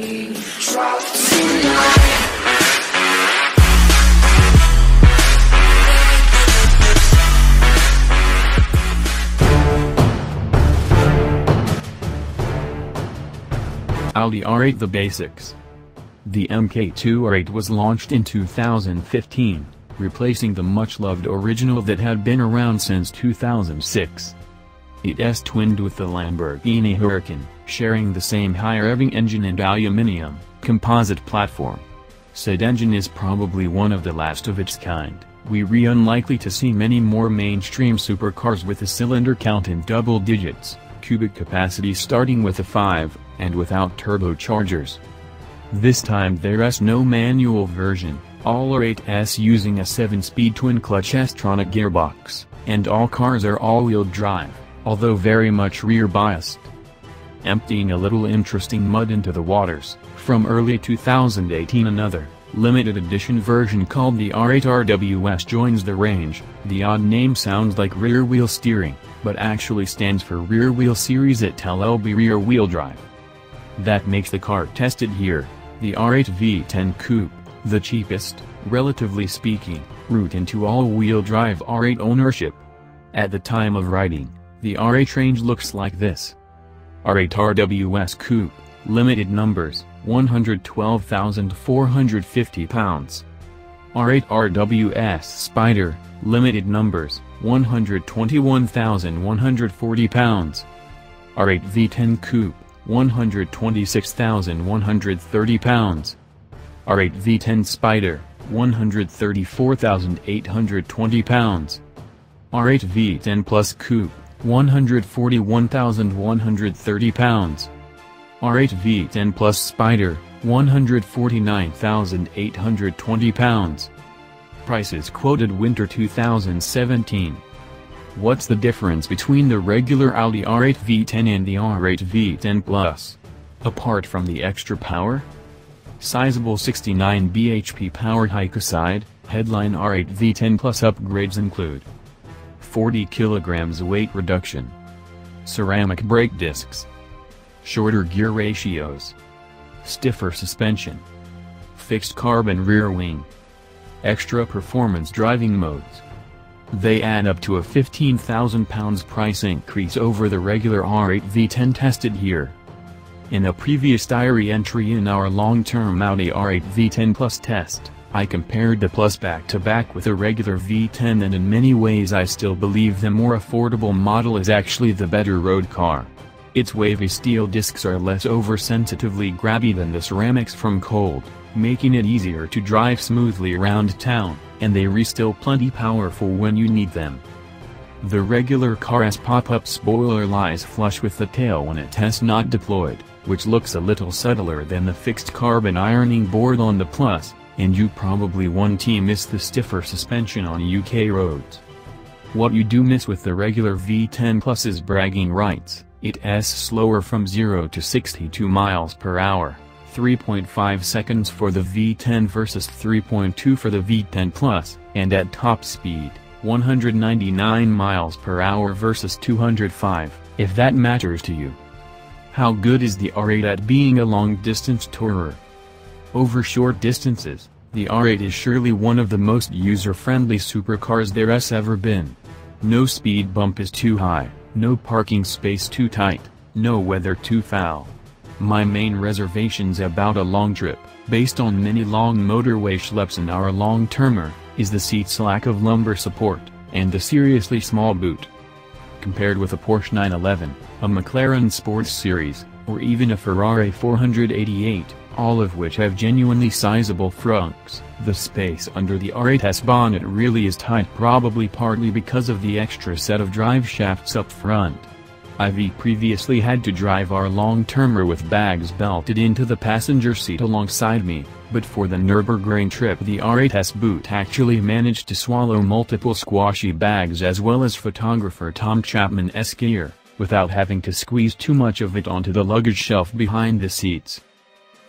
Drop tonight. Audi R8 The Basics The MK2 R8 was launched in 2015, replacing the much-loved original that had been around since 2006. It is twinned with the Lamborghini Huracan, sharing the same high-revving engine and aluminium, composite platform. Said engine is probably one of the last of its kind. We re unlikely to see many more mainstream supercars with a cylinder count in double digits, cubic capacity starting with a 5, and without turbochargers. This time there's no manual version, all R8s using a 7-speed twin-clutch S-tronic gearbox, and all cars are all-wheel drive, although very much rear-biased. Emptying a little interesting mud into the waters, from early 2018 another, limited edition version called the R8 RWS joins the range, the odd name sounds like rear wheel steering, but actually stands for rear wheel series at LB rear wheel drive. That makes the car tested here, the R8 V10 Coupe, the cheapest, relatively speaking, route into all-wheel drive R8 ownership. At the time of writing, the R8 range looks like this. R8 RWS Coupe, limited numbers, 112,450 pounds. R8 RWS Spider, limited numbers, 121,140 pounds. R8 V10 Coupe, 126,130 pounds. R8 V10 Spider, 134,820 pounds. R8 V10 Plus Coupe, 141,130 pounds. R8 V10 Plus Spider, 149,820 pounds. Prices quoted Winter 2017. What's the difference between the regular Audi R8 V10 and the R8 V10 Plus? Apart from the extra power? Sizable 69 bhp power hike aside, headline R8 V10 Plus upgrades include 40 kilograms weight reduction, ceramic brake discs, shorter gear ratios, stiffer suspension, fixed carbon rear wing, extra performance driving modes. They add up to a £15,000 price increase over the regular R8 V10 tested here. In a previous diary entry in our long-term Audi R8 V10 Plus test, I compared the Plus back-to-back -back with a regular V10 and in many ways I still believe the more affordable model is actually the better road car. Its wavy steel discs are less oversensitively grabby than the ceramics from cold, making it easier to drive smoothly around town, and they re-still plenty powerful when you need them. The regular car's pop-up spoiler lies flush with the tail when it has not deployed, which looks a little subtler than the fixed carbon ironing board on the Plus, and you probably won't miss the stiffer suspension on UK roads. What you do miss with the regular V10 Plus is bragging rights. It's slower from 0 to 62 miles per hour, 3.5 seconds for the V10 versus 3.2 for the V10 Plus, and at top speed, 199 miles per hour versus 205, if that matters to you. How good is the R8 at being a long-distance tourer? Over short distances, the R8 is surely one of the most user-friendly supercars there has ever been. No speed bump is too high. No parking space too tight, no weather too foul. My main reservations about a long trip, based on many long motorway schleps and our long-termer, is the seat's lack of lumbar support, and the seriously small boot. Compared with a Porsche 911, a McLaren Sports Series, or even a Ferrari 488, all of which have genuinely sizable frunks. The space under the R8's bonnet really is tight probably partly because of the extra set of drive shafts up front. I've previously had to drive our long-termer with bags belted into the passenger seat alongside me, but for the Nürburgring trip the R8's boot actually managed to swallow multiple squashy bags as well as photographer Tom Chapman's gear, without having to squeeze too much of it onto the luggage shelf behind the seats.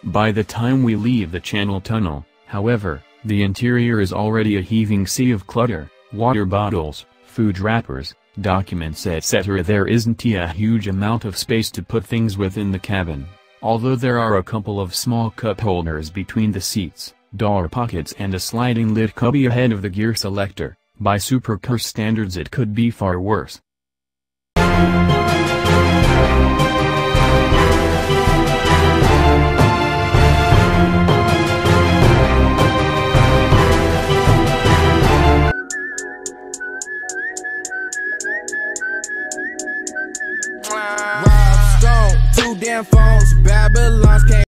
By the time we leave the Channel Tunnel, however, the interior is already a heaving sea of clutter, water bottles, food wrappers, documents etc. There isn't a huge amount of space to put things within the cabin. Although there are a couple of small cup holders between the seats, door pockets and a sliding lid cubby ahead of the gear selector, by supercar standards it could be far worse. Phones, Babylon's came.